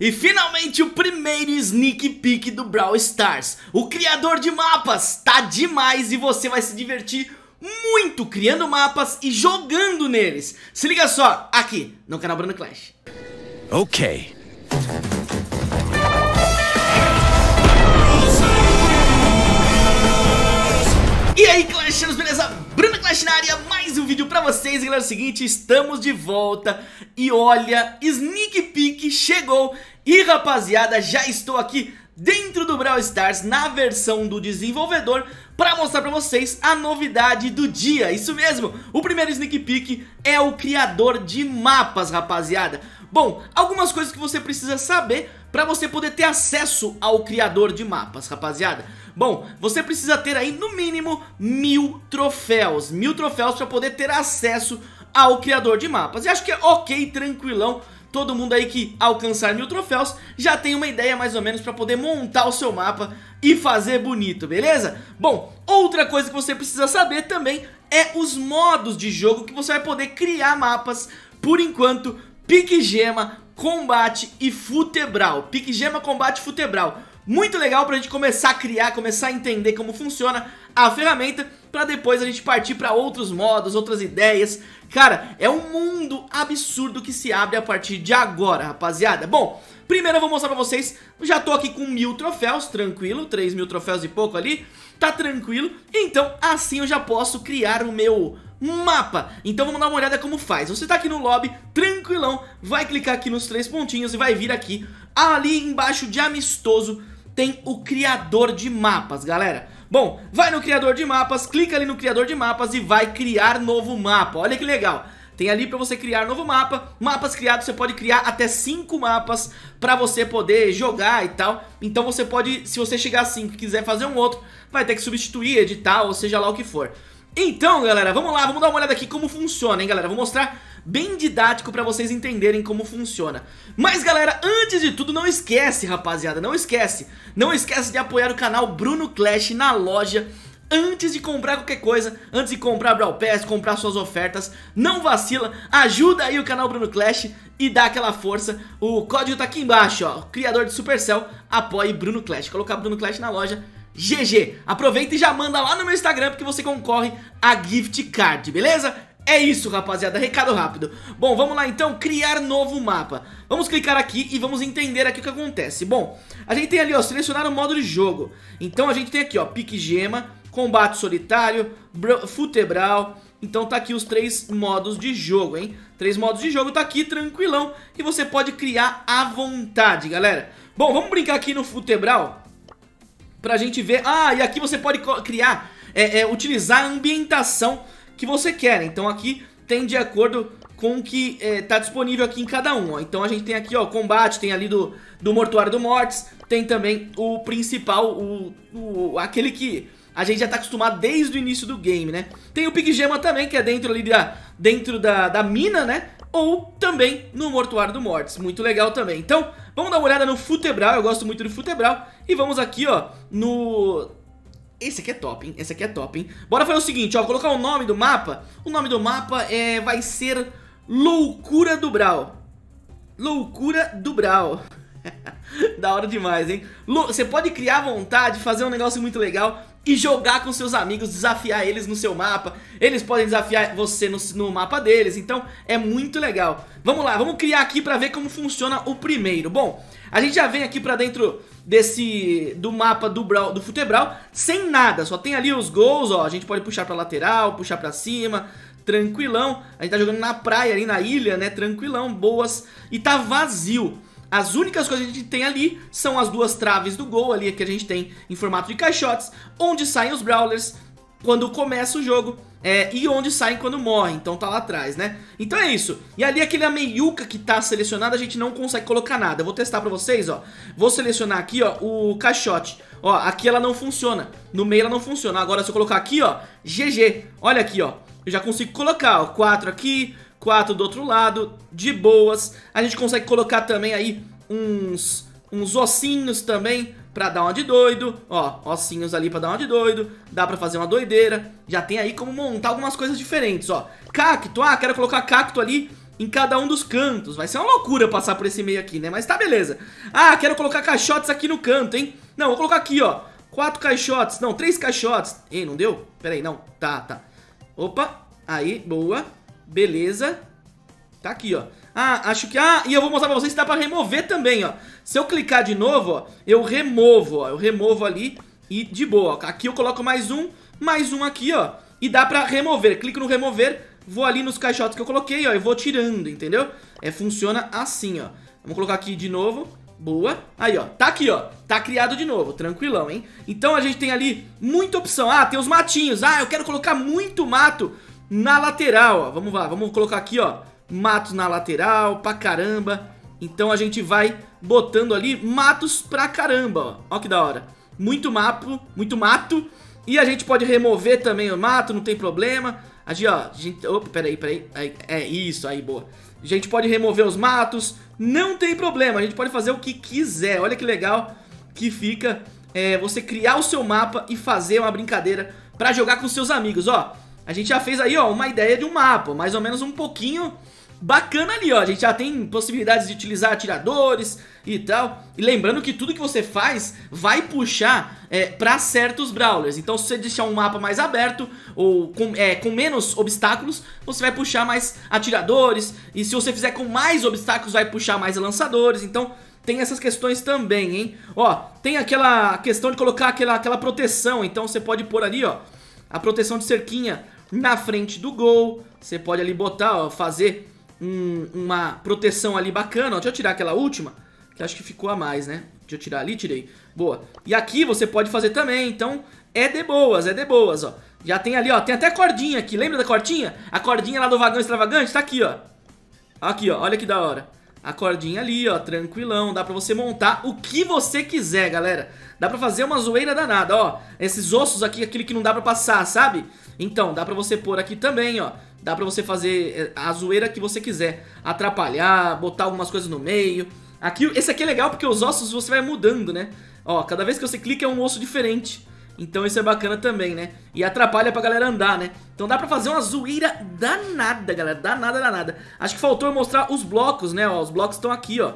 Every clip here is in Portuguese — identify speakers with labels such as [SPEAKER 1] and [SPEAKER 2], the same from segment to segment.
[SPEAKER 1] E finalmente o primeiro sneak peek do Brawl Stars. O criador de mapas tá demais e você vai se divertir muito criando mapas e jogando neles. Se liga só, aqui no canal Bruno Clash.
[SPEAKER 2] Ok.
[SPEAKER 1] E aí Clashers, beleza? Bruno Clash na área, mais um vídeo pra vocês. Galera, é o seguinte, estamos de volta. E olha, Sneak Peek chegou E rapaziada, já estou aqui dentro do Brawl Stars Na versão do desenvolvedor Pra mostrar pra vocês a novidade do dia Isso mesmo, o primeiro Sneak Peek é o criador de mapas, rapaziada Bom, algumas coisas que você precisa saber para você poder ter acesso ao criador de mapas, rapaziada. Bom, você precisa ter aí no mínimo mil troféus, mil troféus para poder ter acesso ao criador de mapas. E acho que é ok, tranquilão, todo mundo aí que alcançar mil troféus já tem uma ideia mais ou menos para poder montar o seu mapa e fazer bonito, beleza? Bom, outra coisa que você precisa saber também é os modos de jogo que você vai poder criar mapas, por enquanto, pique gema, combate e futebral. Pique gema, combate e futebral. Muito legal pra gente começar a criar, começar a entender como funciona a ferramenta Pra depois a gente partir pra outros modos, outras ideias. Cara, é um mundo absurdo que se abre a partir de agora, rapaziada. Bom, primeiro eu vou mostrar pra vocês. Já tô aqui com mil troféus, tranquilo 3 mil troféus e pouco ali. Tá tranquilo. Então assim eu já posso criar o meu mapa. Então vamos dar uma olhada como faz. Você tá aqui no lobby, tranquilão. Vai clicar aqui nos três pontinhos e vai vir aqui Ali embaixo de amistoso tem o criador de mapas, galera Bom, vai no criador de mapas, clica ali no criador de mapas e vai criar novo mapa Olha que legal tem ali para você criar novo mapa, mapas criados, você pode criar até 5 mapas para você poder jogar e tal. Então você pode, se você chegar a 5 e quiser fazer um outro, vai ter que substituir, editar ou seja lá o que for. Então, galera, vamos lá, vamos dar uma olhada aqui como funciona, hein, galera? Vou mostrar bem didático pra vocês entenderem como funciona. Mas, galera, antes de tudo, não esquece, rapaziada, não esquece. Não esquece de apoiar o canal Bruno Clash na loja antes de comprar qualquer coisa, antes de comprar Brawl Pass, comprar suas ofertas, não vacila, ajuda aí o canal Bruno Clash e dá aquela força. O código tá aqui embaixo, ó, criador de Supercell, apoie Bruno Clash. Colocar Bruno Clash na loja, GG. Aproveita e já manda lá no meu Instagram porque você concorre a gift card, beleza? É isso, rapaziada, recado rápido. Bom, vamos lá então, criar novo mapa. Vamos clicar aqui e vamos entender aqui o que acontece. Bom, a gente tem ali, ó, selecionar o modo de jogo. Então a gente tem aqui, ó, pique gema Combate solitário, futebral. Então tá aqui os três modos de jogo, hein? Três modos de jogo, tá aqui tranquilão. E você pode criar à vontade, galera. Bom, vamos brincar aqui no futebral Pra gente ver... Ah, e aqui você pode criar, é, é, utilizar a ambientação que você quer. Então aqui tem de acordo com o que é, tá disponível aqui em cada um. Ó. Então a gente tem aqui, ó, combate, tem ali do, do Mortuário do Mortes, tem também o principal, o, o, aquele que a gente já tá acostumado desde o início do game, né? Tem o Pique Gema também, que é dentro ali da, dentro da, da mina, né? Ou também no Mortuário do Mortes, muito legal também. Então, vamos dar uma olhada no Futebral, eu gosto muito do Futebral. E vamos aqui, ó, no esse aqui é top, hein? Esse aqui é top, hein? Bora fazer o seguinte, ó, colocar o nome do mapa. O nome do mapa é, vai ser Loucura do Brau. Loucura do Brau. da hora demais, hein? Você pode criar à vontade, fazer um negócio muito legal e jogar com seus amigos, desafiar eles no seu mapa. Eles podem desafiar você no, no mapa deles, então é muito legal. Vamos lá, vamos criar aqui pra ver como funciona o primeiro. Bom, a gente já vem aqui pra dentro desse do mapa do, do Futebral sem nada, só tem ali os gols, ó, a gente pode puxar pra lateral, puxar pra cima, tranquilão. A gente tá jogando na praia ali, na ilha, né, tranquilão, boas, e tá vazio. As únicas coisas que a gente tem ali são as duas traves do gol ali que a gente tem em formato de caixotes, onde saem os Brawlers quando começa o jogo é, e onde saem quando morrem, então tá lá atrás, né? Então é isso. E ali aquele meiuca que tá selecionado, a gente não consegue colocar nada. Eu vou testar pra vocês, ó. Vou selecionar aqui, ó, o caixote. Ó, aqui ela não funciona. No meio ela não funciona. Agora se eu colocar aqui, ó, GG. Olha aqui, ó. Eu já consigo colocar, ó, quatro aqui, quatro do outro lado, de boas. A gente consegue colocar também aí uns, uns ossinhos também pra dar uma de doido, ó, ossinhos ali pra dar uma de doido, dá pra fazer uma doideira, já tem aí como montar algumas coisas diferentes, ó. Cacto, ah, quero colocar cacto ali em cada um dos cantos. Vai ser uma loucura passar por esse meio aqui, né? Mas tá beleza. Ah, quero colocar caixotes aqui no canto, hein? Não, vou colocar aqui, ó. Quatro caixotes. Não, três caixotes. Ei, não deu? Pera aí, não. Tá, tá. Opa. Aí, boa. Beleza. Tá aqui, ó. Ah, acho que... Ah, e eu vou mostrar pra vocês que dá pra remover também, ó. Se eu clicar de novo, ó, eu removo, ó. Eu removo ali e de boa. Ó. Aqui eu coloco mais um, mais um aqui, ó. E dá pra remover. Clico no remover, vou ali nos caixotes que eu coloquei, ó. E vou tirando, entendeu? É, funciona assim, ó. Vamos colocar aqui de novo. Boa. Aí, ó. Tá aqui, ó. Tá criado de novo. Tranquilão, hein? Então a gente tem ali muita opção. Ah, tem os matinhos. Ah, eu quero colocar muito mato na lateral, ó. Vamos lá. Vamos colocar aqui, ó matos na lateral, pra caramba. Então a gente vai botando ali matos pra caramba, ó. Ó que da hora. Muito mapo, muito mato. E a gente pode remover também o mato, não tem problema. A gente, ó, a gente, opa, peraí, peraí. Aí, é isso, aí, boa. A gente pode remover os matos, não tem problema. A gente pode fazer o que quiser. Olha que legal que fica é, você criar o seu mapa e fazer uma brincadeira pra jogar com seus amigos, ó. A gente já fez aí, ó, uma ideia de um mapa, mais ou menos um pouquinho bacana ali, ó. A gente já tem possibilidades de utilizar atiradores e tal. E lembrando que tudo que você faz vai puxar é, pra certos brawlers. Então se você deixar um mapa mais aberto ou com, é, com menos obstáculos, você vai puxar mais atiradores. E se você fizer com mais obstáculos, vai puxar mais lançadores. Então tem essas questões também, hein? Ó, tem aquela questão de colocar aquela, aquela proteção. Então você pode pôr ali, ó, a proteção de cerquinha na frente do gol. Você pode ali botar, ó, fazer um, uma proteção ali bacana. Ó, deixa eu tirar aquela última, que acho que ficou a mais, né? Deixa eu tirar ali, tirei. Boa. E aqui você pode fazer também, então é de boas, é de boas, ó. Já tem ali, ó, tem até cordinha aqui. Lembra da cordinha? A cordinha lá do vagão extravagante tá aqui, ó. Aqui, ó, olha que da hora. A cordinha ali, ó, tranquilão. Dá pra você montar o que você quiser, galera. Dá pra fazer uma zoeira danada, ó. Esses ossos aqui, aquele que não dá pra passar, sabe? Então, dá pra você pôr aqui também, ó. Dá pra você fazer eh, a zoeira que você quiser. Atrapalhar, botar algumas coisas no meio. Aqui, esse aqui é legal porque os ossos você vai mudando, né? Ó, cada vez que você clica é um osso diferente. Então isso é bacana também, né? E atrapalha pra galera andar, né? Então dá pra fazer uma zoeira danada, galera. Danada, danada. Acho que faltou mostrar os blocos, né? Ó, os blocos estão aqui, ó.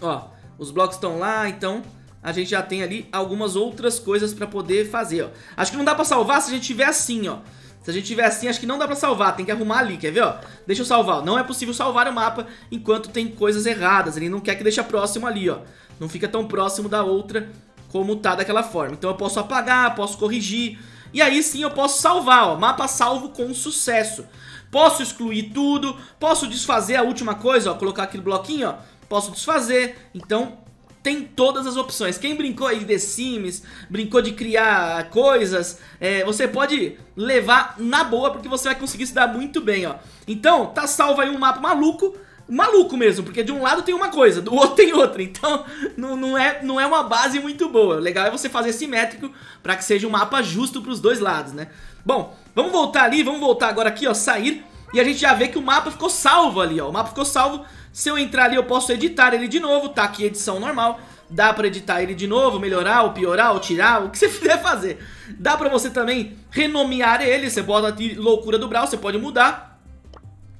[SPEAKER 1] Ó, os blocos estão lá, então a gente já tem ali algumas outras coisas pra poder fazer, ó. Acho que não dá pra salvar se a gente tiver assim, ó. Se a gente tiver assim, acho que não dá pra salvar, tem que arrumar ali, quer ver, ó? Deixa eu salvar, não é possível salvar o mapa enquanto tem coisas erradas, ele não quer que deixe próximo ali, ó. Não fica tão próximo da outra como tá daquela forma. Então eu posso apagar, posso corrigir, e aí sim eu posso salvar, ó, mapa salvo com sucesso. Posso excluir tudo, posso desfazer a última coisa, ó, colocar aquele bloquinho, ó, posso desfazer, então tem todas as opções. Quem brincou aí de Sims, brincou de criar coisas, é, você pode levar na boa, porque você vai conseguir se dar muito bem, ó. Então, tá salvo aí um mapa maluco, maluco mesmo, porque de um lado tem uma coisa, do outro tem outra, então não, não, é, não é uma base muito boa. O legal é você fazer simétrico para que seja um mapa justo pros dois lados, né? Bom, vamos voltar ali, vamos voltar agora aqui, ó, sair, e a gente já vê que o mapa ficou salvo ali, ó. O mapa ficou salvo. Se eu entrar ali eu posso editar ele de novo, tá aqui edição normal. Dá pra editar ele de novo, melhorar ou piorar ou tirar, o que você fizer fazer. Dá pra você também renomear ele, você bota aqui loucura do Brawl, você pode mudar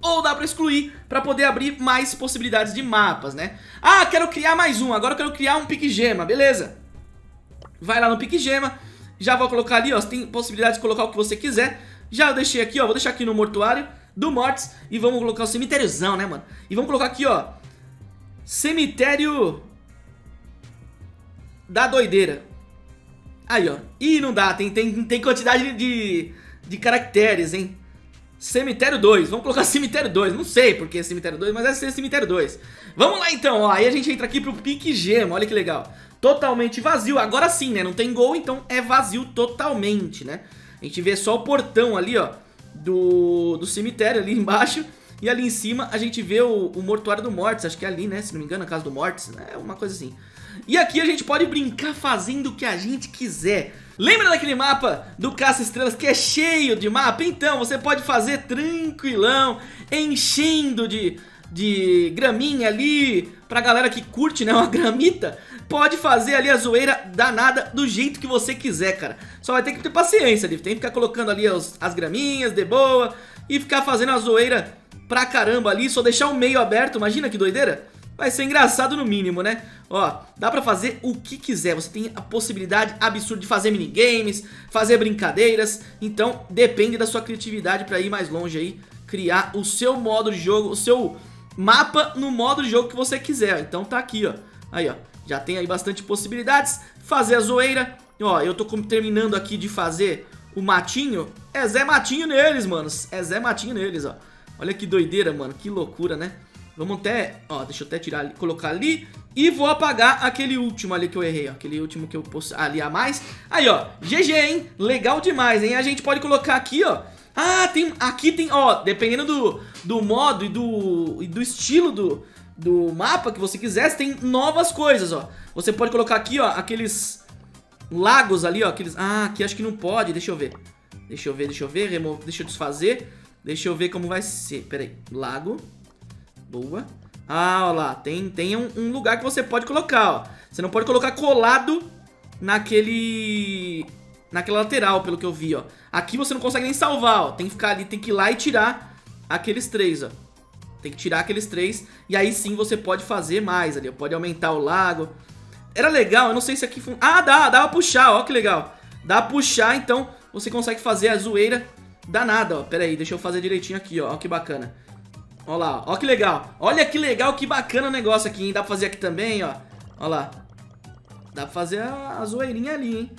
[SPEAKER 1] ou dá pra excluir pra poder abrir mais possibilidades de mapas, né? Ah, quero criar mais um, agora eu quero criar um pique gema, beleza? Vai lá no pique gema, já vou colocar ali, ó, tem possibilidade de colocar o que você quiser Já eu deixei aqui, ó, vou deixar aqui no mortuário do Mortis. E vamos colocar o cemitériozão, né, mano? E vamos colocar aqui, ó. Cemitério da doideira. Aí, ó. Ih, não dá. Tem, tem, tem quantidade de, de caracteres, hein? Cemitério 2. Vamos colocar cemitério 2. Não sei porque é cemitério 2, mas deve ser cemitério 2. Vamos lá, então. Ó. Aí a gente entra aqui pro pique gema. Olha que legal. Totalmente vazio. Agora sim, né? Não tem gol, então é vazio totalmente, né? A gente vê só o portão ali, ó do, do cemitério ali embaixo. E ali em cima a gente vê o, o mortuário do Mortis, acho que é ali, né? Se não me engano, a casa do Mortis, né? É uma coisa assim. E aqui a gente pode brincar fazendo o que a gente quiser. Lembra daquele mapa do Caça Estrelas que é cheio de mapa? Então, você pode fazer tranquilão, enchendo de, de graminha ali, pra galera que curte, né, uma gramita, pode fazer ali a zoeira danada do jeito que você quiser, cara. Só vai ter que ter paciência ali, tem que ficar colocando ali as, as graminhas de boa e ficar fazendo a zoeira pra caramba ali, só deixar o meio aberto, imagina que doideira. Vai ser engraçado no mínimo, né? Ó, dá pra fazer o que quiser, você tem a possibilidade absurda de fazer minigames, fazer brincadeiras, então depende da sua criatividade pra ir mais longe aí, criar o seu modo de jogo, o seu mapa no modo de jogo que você quiser, então tá aqui, ó, aí ó, já tem aí bastante possibilidades, fazer a zoeira, ó, eu tô terminando aqui de fazer o matinho, é Zé Matinho neles, mano, é Zé Matinho neles, ó, olha que doideira, mano, que loucura, né? Vamos até, ó, deixa eu até tirar, colocar ali e vou apagar aquele último ali que eu errei, ó, aquele último que eu posso ali a mais. Aí, ó, GG, hein? Legal demais, hein? A gente pode colocar aqui, ó. Ah, tem, aqui tem, ó, dependendo do, do modo e do, e do estilo do, do mapa que você quiser, tem novas coisas, ó. Você pode colocar aqui, ó, aqueles lagos ali, ó, aqueles... Ah, aqui acho que não pode, deixa eu ver. Deixa eu ver, deixa eu ver, remo... deixa eu desfazer. Deixa eu ver como vai ser, peraí, lago... Boa. Ah, olha lá, tem, tem um, um, lugar que você pode colocar, ó. Você não pode colocar colado naquele... Naquela lateral, pelo que eu vi, ó. Aqui você não consegue nem salvar, ó. Tem que ficar ali, tem que ir lá e tirar aqueles três, ó. Tem que tirar aqueles três. E aí sim você pode fazer mais ali, ó. Pode aumentar o lago. Era legal, eu não sei se aqui... Fun... Ah, dá, dá pra puxar, ó, que legal. Dá pra puxar, então você consegue fazer a zoeira danada, ó. Pera aí, deixa eu fazer direitinho aqui, ó. Ó que bacana. Olha lá, ó que legal. Olha que legal, que bacana o negócio aqui, hein? Dá pra fazer aqui também, ó. Olha lá. Dá pra fazer a, a zoeirinha ali, hein?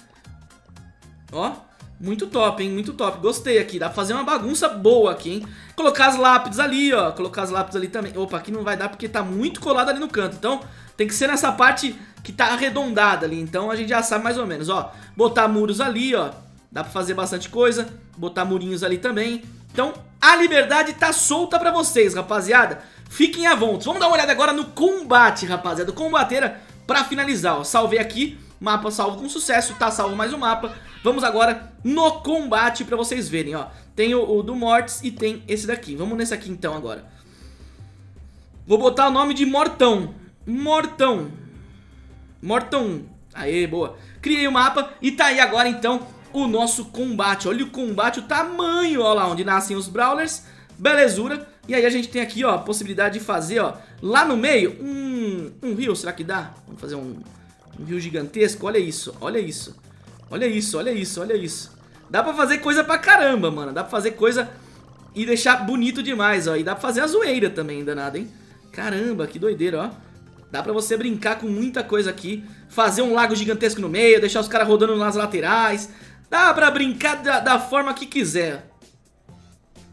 [SPEAKER 1] Ó, muito top, hein? Muito top. Gostei aqui. Dá pra fazer uma bagunça boa aqui, hein? Colocar as lápides ali, ó. Colocar as lápides ali também. Opa, aqui não vai dar porque tá muito colado ali no canto. Então, tem que ser nessa parte que tá arredondada ali. Então, a gente já sabe mais ou menos, ó. Botar muros ali, ó. Dá pra fazer bastante coisa. Botar murinhos ali também. Então, a liberdade tá solta pra vocês, rapaziada. Fiquem à vontade. Vamos dar uma olhada agora no combate, rapaziada. Combateira pra finalizar, ó. Salvei aqui, mapa salvo com sucesso, tá salvo mais um mapa. Vamos agora no combate pra vocês verem, ó. Tem o, o do Mortis e tem esse daqui. Vamos nesse aqui então agora. Vou botar o nome de Mortão. Mortão. Mortão. Aê, boa. Criei o mapa e tá aí agora então o nosso combate. Olha o combate, o tamanho, ó lá onde nascem os Brawlers. Belezura. E aí a gente tem aqui, ó, a possibilidade de fazer, ó, lá no meio, um, um rio. Será que dá? Vamos fazer um, um rio gigantesco. Olha isso, olha isso. Olha isso, olha isso, olha isso. Dá pra fazer coisa pra caramba, mano. Dá pra fazer coisa e deixar bonito demais, ó. E dá pra fazer a zoeira também, danado, hein? Caramba, que doideira, ó. Dá pra você brincar com muita coisa aqui. Fazer um lago gigantesco no meio, deixar os caras rodando nas laterais. Dá pra brincar da, da forma que quiser.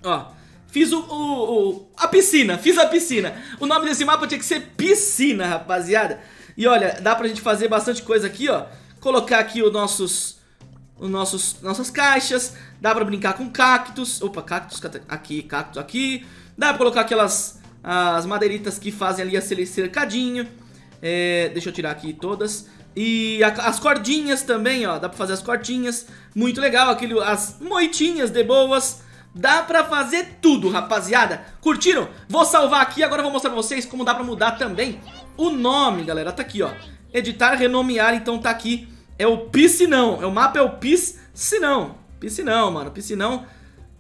[SPEAKER 1] Ó, fiz o, o, o, a piscina, fiz a piscina. O nome desse mapa tinha que ser piscina, rapaziada. E olha, dá pra gente fazer bastante coisa aqui, ó. Colocar aqui os nossos, os nossos, nossas caixas. Dá pra brincar com cactos. Opa, cactos aqui, cactos aqui. Dá pra colocar aquelas as madeiritas que fazem ali a cercadinho. É, deixa eu tirar aqui todas. E a, as cordinhas também, ó, dá pra fazer as cordinhas, muito legal, aquele, as moitinhas de boas, dá pra fazer tudo, rapaziada. Curtiram? Vou salvar aqui, agora vou mostrar pra vocês como dá pra mudar também o nome, galera, tá aqui, ó. Editar, renomear, então tá aqui, é o piscinão, é o mapa é o piscinão, piscinão, mano, piscinão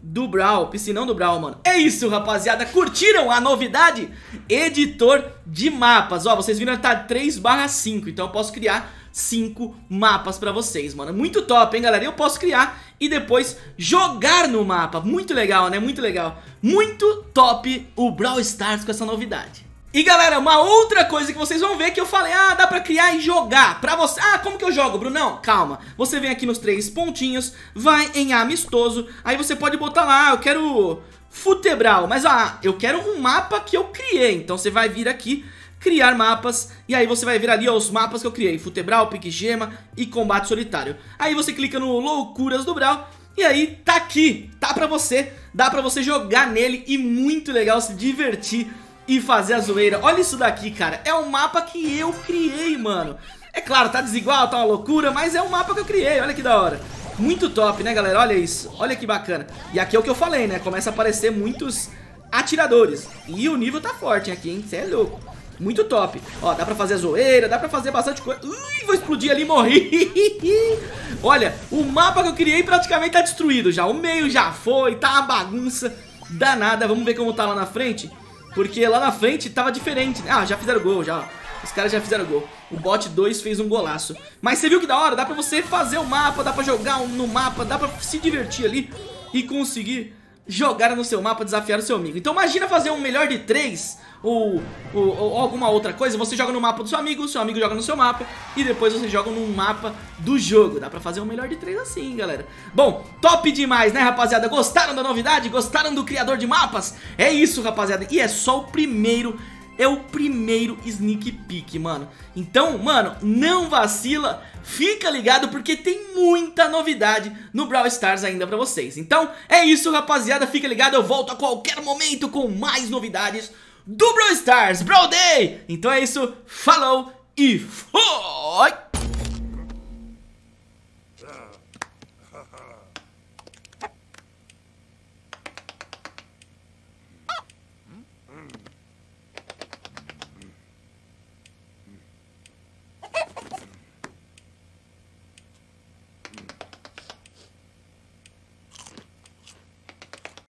[SPEAKER 1] do Brawl, piscinão do Brawl, mano. É isso, rapaziada. Curtiram a novidade? Editor de mapas. Ó, vocês viram tá 3 barra 5, então eu posso criar 5 mapas pra vocês, mano. Muito top, hein, galera? Eu posso criar e depois jogar no mapa. Muito legal, né? Muito legal. Muito top o Brawl Stars com essa novidade. E galera, uma outra coisa que vocês vão ver que eu falei, ah, dá pra criar e jogar pra você. Ah, como que eu jogo, Brunão? Calma, você vem aqui nos três pontinhos, vai em amistoso, aí você pode botar lá, eu quero futebral, mas ah, eu quero um mapa que eu criei, então você vai vir aqui, criar mapas, e aí você vai ver ali ó, os mapas que eu criei, futebral, pique gema e combate solitário. Aí você clica no loucuras do Brawl, e aí tá aqui, tá pra você, dá pra você jogar nele e muito legal se divertir e fazer a zoeira. Olha isso daqui, cara. É um mapa que eu criei, mano. É claro, tá desigual, tá uma loucura, mas é um mapa que eu criei. Olha que da hora. Muito top, né, galera? Olha isso. Olha que bacana. E aqui é o que eu falei, né? Começa a aparecer muitos atiradores. E o nível tá forte aqui, hein? Você é louco. Muito top. Ó, dá pra fazer zoeira, dá pra fazer bastante coisa. Ui, vou explodir ali e morri. Olha, o mapa que eu criei praticamente tá destruído já. O meio já foi, tá uma bagunça. danada. Vamos ver como tá lá na frente. Porque lá na frente tava diferente. Ah, já fizeram gol, já. Os caras já fizeram gol. O bot 2 fez um golaço. Mas você viu que da hora? Dá pra você fazer o mapa, dá pra jogar no mapa, dá pra se divertir ali e conseguir jogar no seu mapa, desafiar o seu amigo. Então imagina fazer um melhor de 3 ou, ou, ou, alguma outra coisa, você joga no mapa do seu amigo, seu amigo joga no seu mapa e depois você joga no mapa do jogo. Dá pra fazer um melhor de três assim, galera. Bom, top demais, né, rapaziada? Gostaram da novidade? Gostaram do criador de mapas? É isso, rapaziada. E é só o primeiro é o primeiro sneak peek, mano. Então, mano, não vacila, fica ligado porque tem muita novidade no Brawl Stars ainda pra vocês. Então, é isso, rapaziada, fica ligado, eu volto a qualquer momento com mais novidades do Brawl Stars Brawl Day. Então é isso, falou e foi!